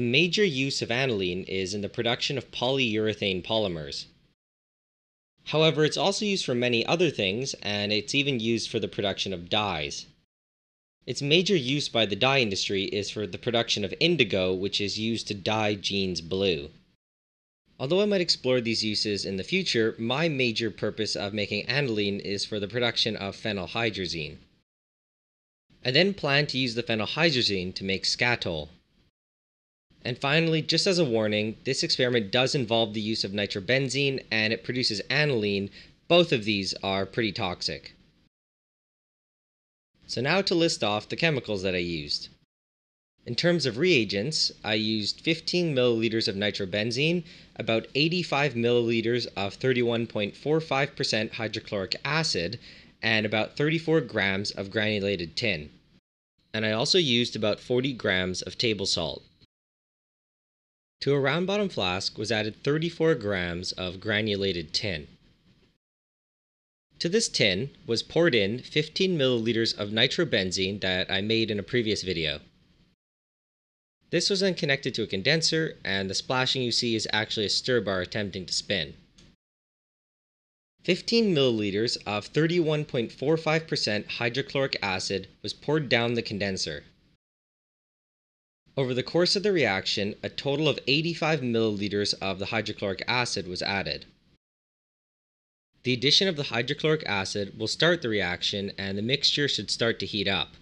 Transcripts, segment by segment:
The major use of aniline is in the production of polyurethane polymers. However, it's also used for many other things, and it's even used for the production of dyes. Its major use by the dye industry is for the production of indigo, which is used to dye jeans blue. Although I might explore these uses in the future, my major purpose of making aniline is for the production of phenylhydrazine. I then plan to use the phenylhydrazine to make skatole. And finally, just as a warning, this experiment does involve the use of nitrobenzene and it produces aniline. Both of these are pretty toxic. So now to list off the chemicals that I used. In terms of reagents, I used 15 milliliters of nitrobenzene, about 85 milliliters of 31.45% hydrochloric acid, and about 34 grams of granulated tin. And I also used about 40 grams of table salt. To a round bottom flask was added 34 grams of granulated tin. To this tin was poured in 15 milliliters of nitrobenzene that I made in a previous video. This was then connected to a condenser and the splashing you see is actually a stir bar attempting to spin. 15 milliliters of 31.45% hydrochloric acid was poured down the condenser. Over the course of the reaction, a total of 85 milliliters of the hydrochloric acid was added. The addition of the hydrochloric acid will start the reaction and the mixture should start to heat up.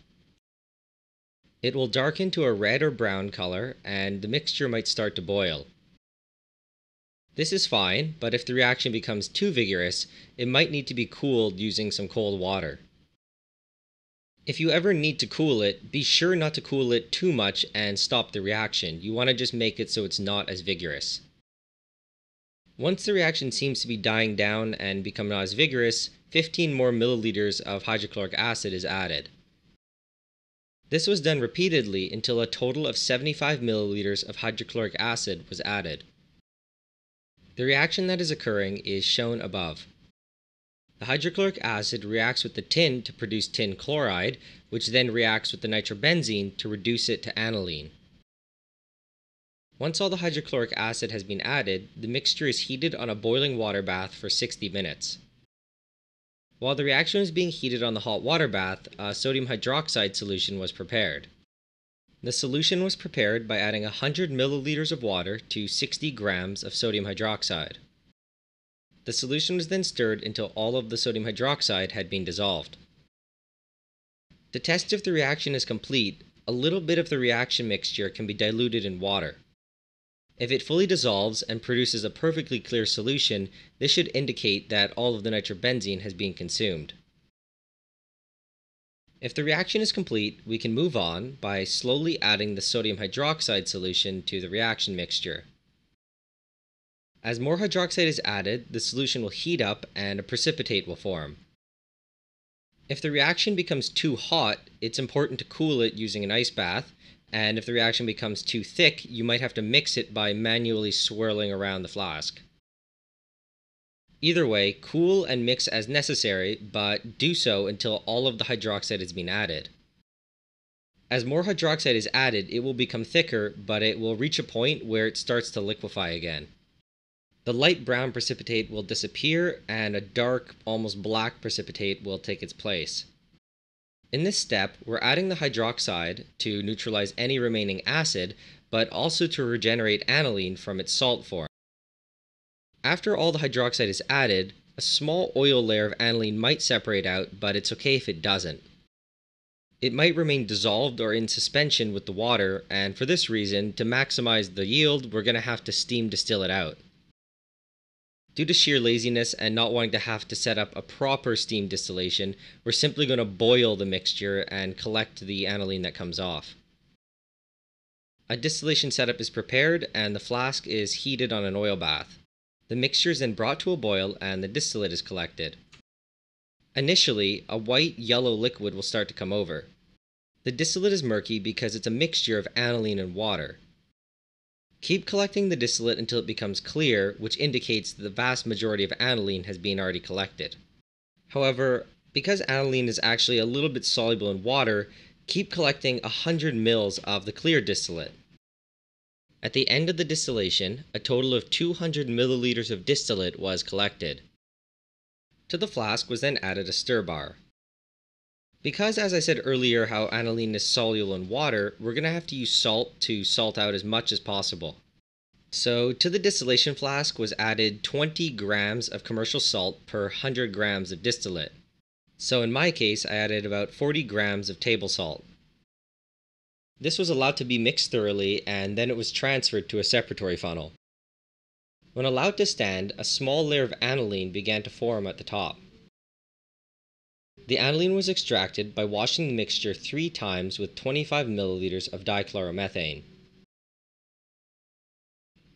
It will darken to a red or brown color and the mixture might start to boil. This is fine, but if the reaction becomes too vigorous, it might need to be cooled using some cold water. If you ever need to cool it, be sure not to cool it too much and stop the reaction. You want to just make it so it's not as vigorous. Once the reaction seems to be dying down and become not as vigorous, 15 more milliliters of hydrochloric acid is added. This was done repeatedly until a total of 75 milliliters of hydrochloric acid was added. The reaction that is occurring is shown above. The hydrochloric acid reacts with the tin to produce tin chloride, which then reacts with the nitrobenzene to reduce it to aniline. Once all the hydrochloric acid has been added, the mixture is heated on a boiling water bath for 60 minutes. While the reaction was being heated on the hot water bath, a sodium hydroxide solution was prepared. The solution was prepared by adding 100 milliliters of water to 60 grams of sodium hydroxide. The solution was then stirred until all of the sodium hydroxide had been dissolved. To test if the reaction is complete, a little bit of the reaction mixture can be diluted in water. If it fully dissolves and produces a perfectly clear solution, this should indicate that all of the nitrobenzene has been consumed. If the reaction is complete, we can move on by slowly adding the sodium hydroxide solution to the reaction mixture. As more hydroxide is added, the solution will heat up and a precipitate will form. If the reaction becomes too hot, it's important to cool it using an ice bath and if the reaction becomes too thick, you might have to mix it by manually swirling around the flask. Either way, cool and mix as necessary, but do so until all of the hydroxide has been added. As more hydroxide is added, it will become thicker, but it will reach a point where it starts to liquefy again. The light brown precipitate will disappear and a dark, almost black precipitate will take its place. In this step, we're adding the hydroxide to neutralize any remaining acid, but also to regenerate aniline from its salt form. After all the hydroxide is added, a small oil layer of aniline might separate out, but it's okay if it doesn't. It might remain dissolved or in suspension with the water, and for this reason, to maximize the yield, we're going to have to steam distill it out. Due to sheer laziness and not wanting to have to set up a proper steam distillation, we're simply going to boil the mixture and collect the aniline that comes off. A distillation setup is prepared and the flask is heated on an oil bath. The mixture is then brought to a boil and the distillate is collected. Initially, a white yellow liquid will start to come over. The distillate is murky because it's a mixture of aniline and water. Keep collecting the distillate until it becomes clear, which indicates that the vast majority of aniline has been already collected. However, because aniline is actually a little bit soluble in water, keep collecting 100 mils of the clear distillate. At the end of the distillation, a total of 200 milliliters of distillate was collected. To the flask was then added a stir bar. Because, as I said earlier, how aniline is soluble in water, we're going to have to use salt to salt out as much as possible. So, to the distillation flask was added 20 grams of commercial salt per 100 grams of distillate. So, in my case, I added about 40 grams of table salt. This was allowed to be mixed thoroughly and then it was transferred to a separatory funnel. When allowed to stand, a small layer of aniline began to form at the top. The aniline was extracted by washing the mixture three times with 25 milliliters of dichloromethane.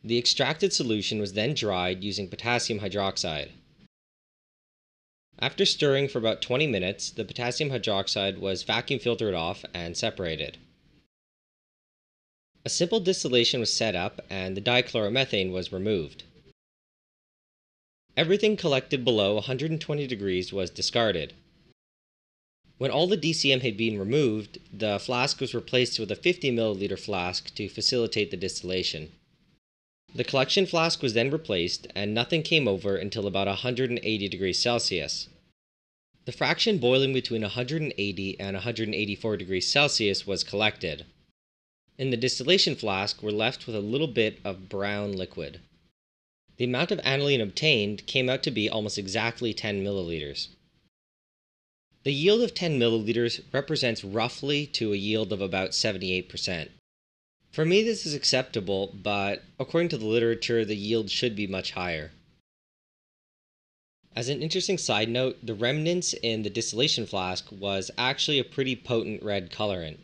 The extracted solution was then dried using potassium hydroxide. After stirring for about 20 minutes, the potassium hydroxide was vacuum filtered off and separated. A simple distillation was set up and the dichloromethane was removed. Everything collected below 120 degrees was discarded. When all the DCM had been removed, the flask was replaced with a 50 milliliter flask to facilitate the distillation. The collection flask was then replaced, and nothing came over until about 180 degrees Celsius. The fraction boiling between 180 and 184 degrees Celsius was collected. In the distillation flask, we're left with a little bit of brown liquid. The amount of aniline obtained came out to be almost exactly 10 milliliters. The yield of 10 milliliters represents roughly to a yield of about 78%. For me, this is acceptable, but according to the literature, the yield should be much higher. As an interesting side note, the remnants in the distillation flask was actually a pretty potent red colorant.